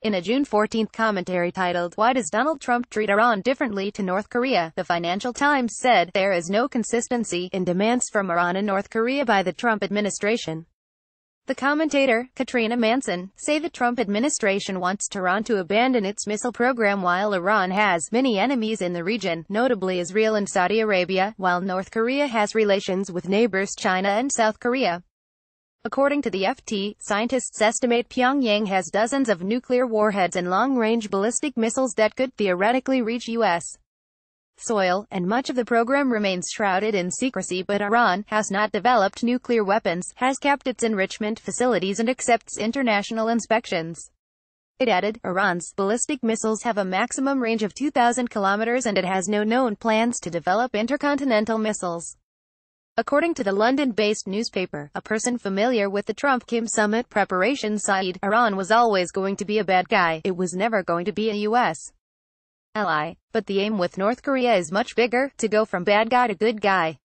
In a June 14 commentary titled, Why Does Donald Trump Treat Iran Differently to North Korea? The Financial Times said, there is no consistency in demands from Iran and North Korea by the Trump administration. The commentator, Katrina Manson, say the Trump administration wants Tehran to abandon its missile program while Iran has many enemies in the region, notably Israel and Saudi Arabia, while North Korea has relations with neighbors China and South Korea. According to the FT, scientists estimate Pyongyang has dozens of nuclear warheads and long-range ballistic missiles that could theoretically reach U.S. soil, and much of the program remains shrouded in secrecy but Iran has not developed nuclear weapons, has kept its enrichment facilities and accepts international inspections. It added, Iran's ballistic missiles have a maximum range of 2,000 kilometers and it has no known plans to develop intercontinental missiles. According to the London-based newspaper, a person familiar with the Trump-Kim summit preparations said, Iran was always going to be a bad guy, it was never going to be a U.S. ally. But the aim with North Korea is much bigger, to go from bad guy to good guy.